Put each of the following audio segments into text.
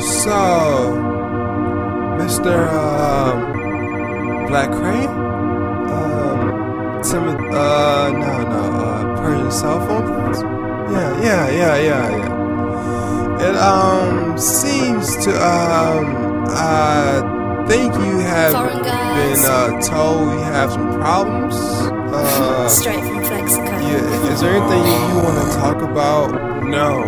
So, Mr. Um, Black Kray? Um, Tim, uh, no, no, uh, Persian cell phone? Yeah, yeah, yeah, yeah, yeah. It, um, seems to, um, I think you have been, uh, told you have some problems. Uh, Straight from Flexico. yeah, is there anything you want to talk about? No.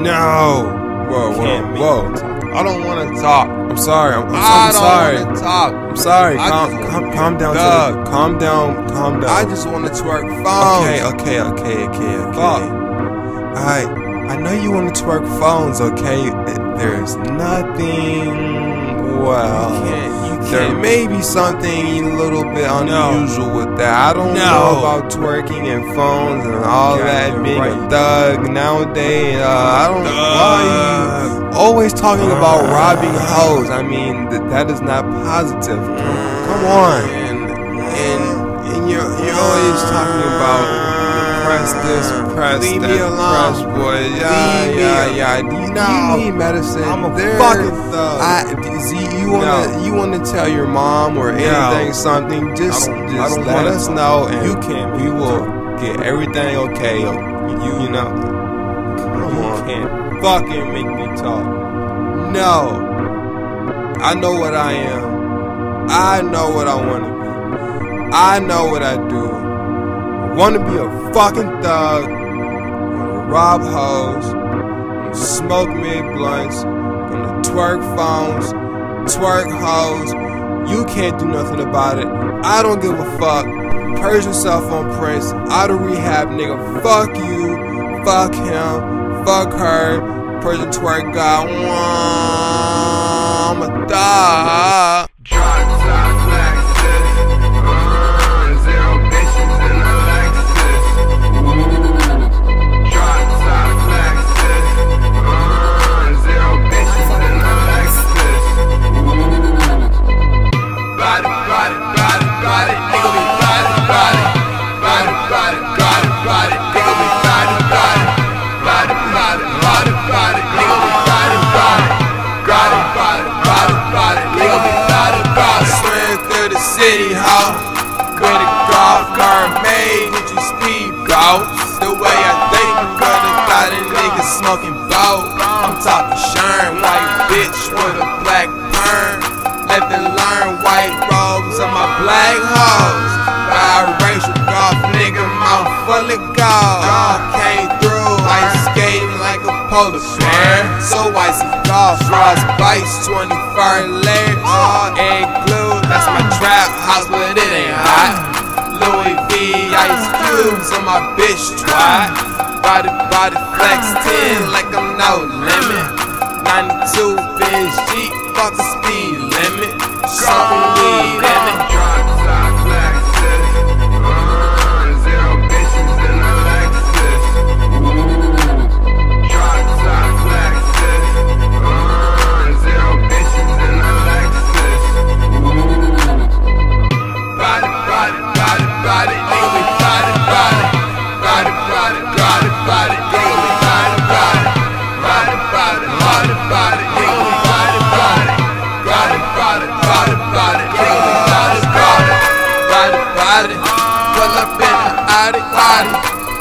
No. Whoa, whoa, whoa. I don't want to talk. I'm sorry. I'm, I'm, I I'm don't sorry. wanna talk. I'm sorry. Calm, just calm, calm down. Doug. To the, calm down. Calm down. I just want to twerk phones. Okay, okay, okay, okay, okay. Fuck. Alright. I know you want to twerk phones, okay? There's nothing. Well. There may be something a little bit No. unusual with that. I don't No. know about twerking and phones and all that. Being a thug nowadays, uh, I don't know why you always talking about Uh. robbing hoes. I mean, th- that is not positive. Come on. And, And and you're you're always talking about press this, press Leave that, me alone. press boy. Yeah, Leave yeah, yeah. Do you, No. you need medicine? I'm a There- fucking thug. I, see, you wanna No. you wanna tell your mom or anything, something? Just I don't- I just let wanna us know, and You can't We will get everything okay. You you know. Come you on. can't fucking make me talk. No. I know what I am. I know what I want to be. I know what I do. To be a fucking thug. To rob hoes. Gonna smoke mid blunts. Gonna twerk phones. Twerk hoes. You can't do nothing about it. I don't give a fuck. Persian cell phone prince. Out of rehab, nigga. Fuck you. Fuck him. Fuck her. Persian twerk guy. I'm a thug. Boats. The way I think could've got a nigga smoking boat. I'm talking Sherm, white bitch with a black perm. Live and learn white robes on my black hoes. Biracial golf nigga, mouth full of gold. Came through, ice skating like a polar bear. So icy golf, frost bites, 24 layers. Uh-huh. All Egg glue, that's my trap house, but it ain't hot. Louis V, ice cubes on my bitch twat. Body, body flex 10 like I'm no limit. 92 bitch Jeep, fuck the speed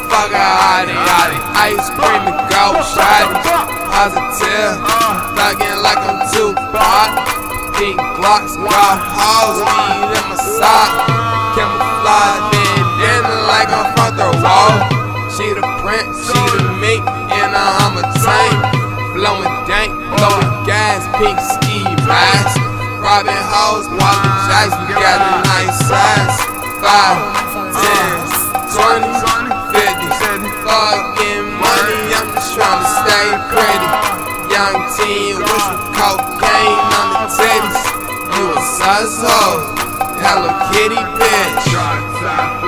Fuck a Audi, Audi. Ice cream and gold shotty. Positive, thuggin' like I'm Tupac. Pink Glocks, got hoes, weed in my sock. Camouflage, in like I'm from the wall. She the prince, she the mink, and I'm a tank. Blowing dank, blowing gas, pink ski mask. Robbing hoes, walking jacks, we got a nice size. Five, ten, twenty. Fucking money, I'm just trying to stay pretty. Young teen with cocaine on the titties. You a sus hoe, Hello Kitty bitch.